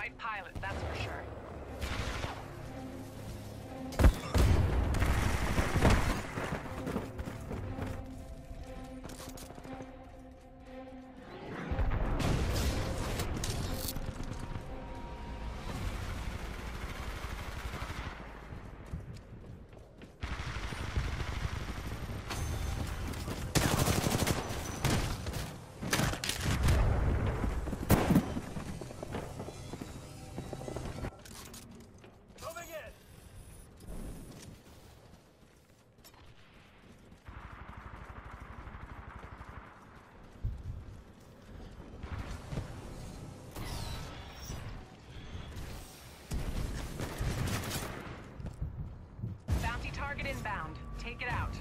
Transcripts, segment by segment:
right pilot, that's for sure. Take it out.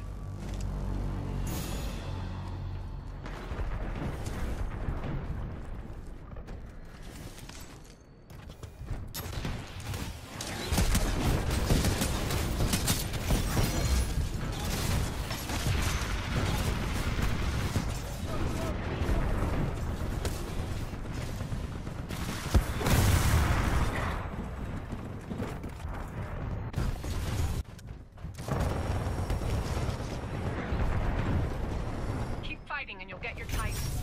waiting and you'll get your kite.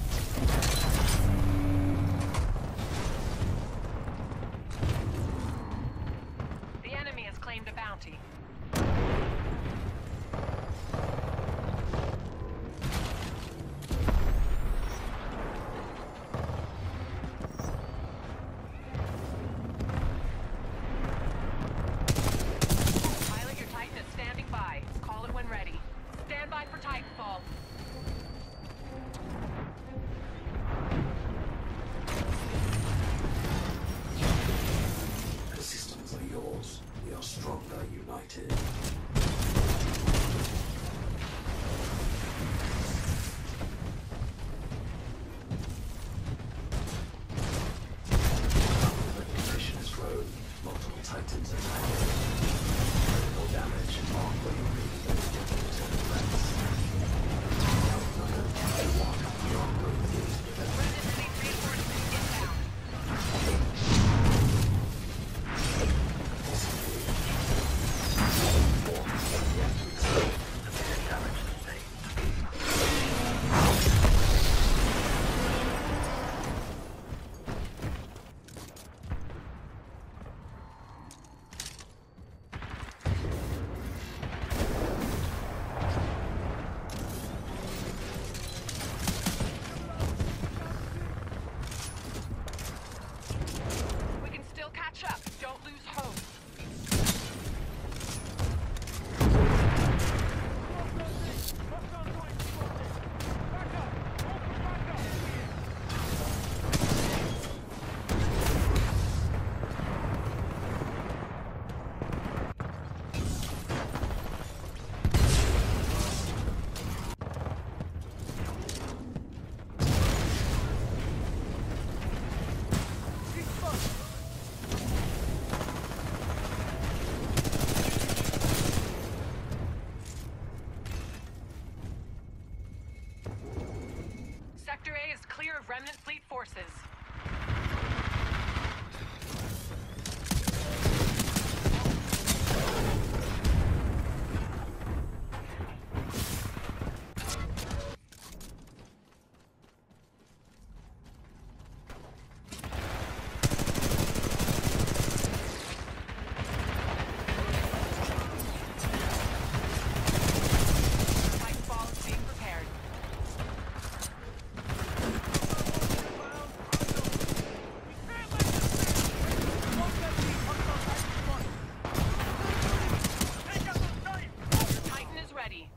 ready.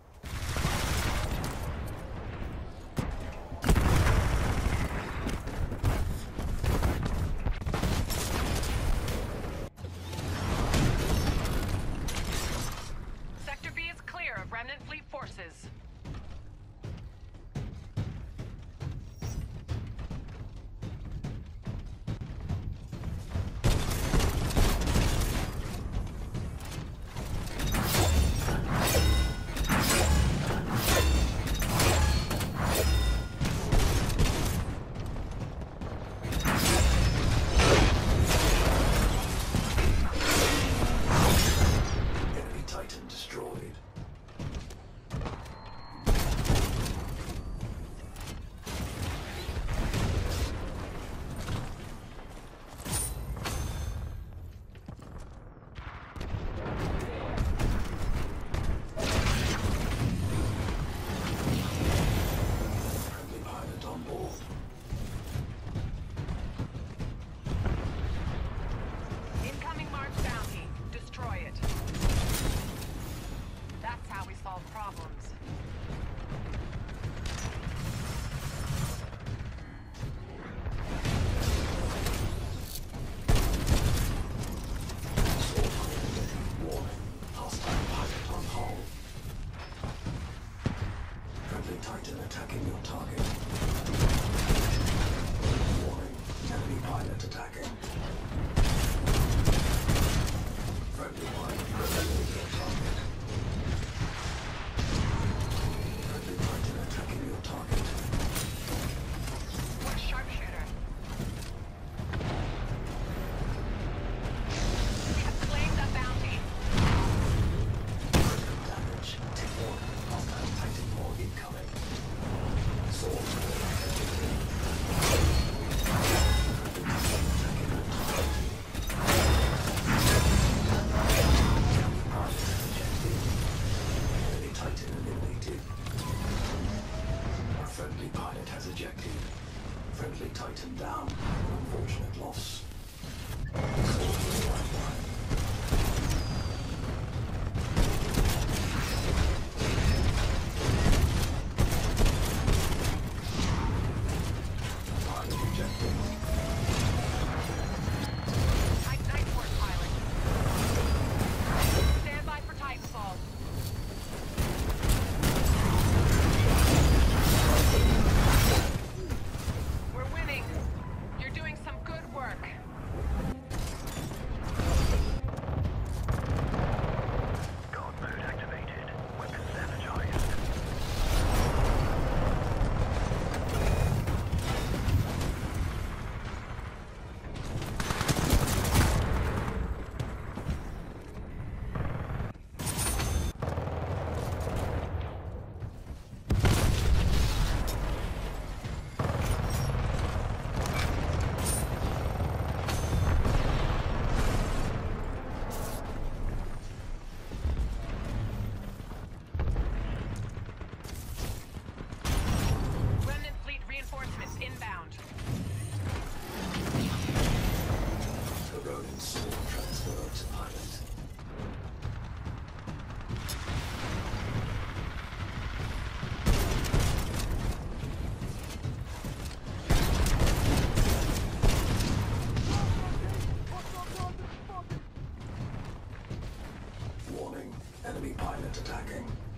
Enemy pilot attacking.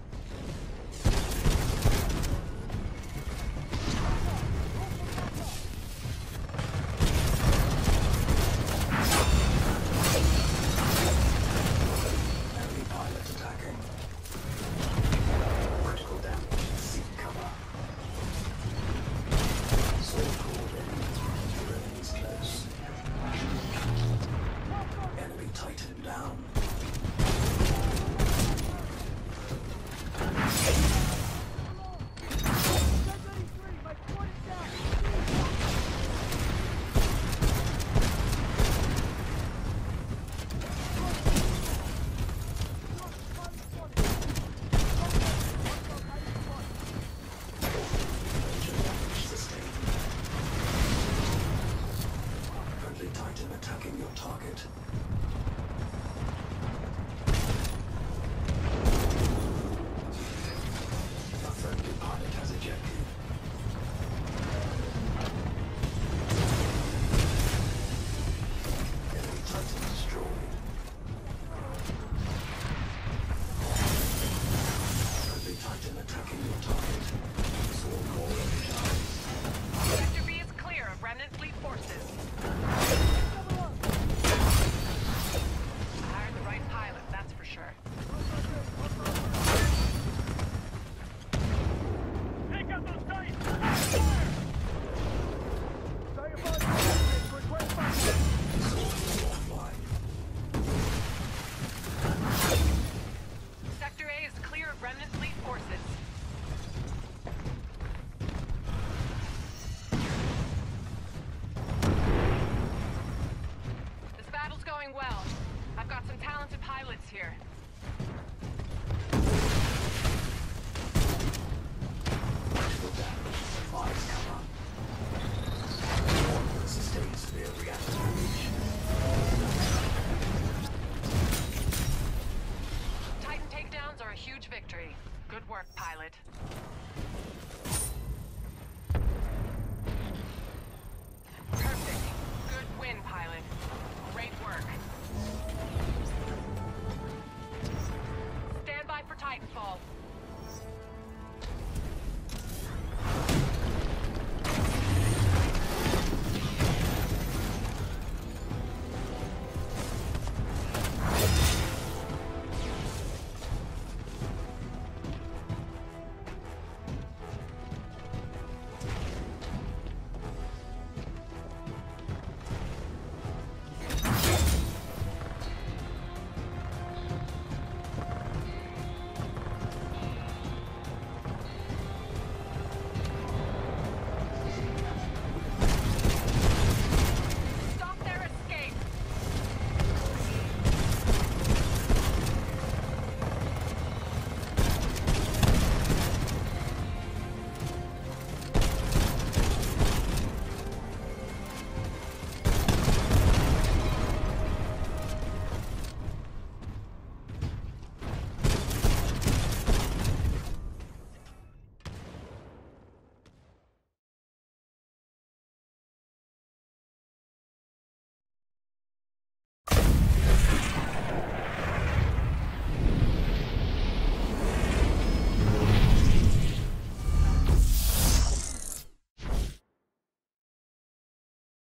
Attacking work, pilot.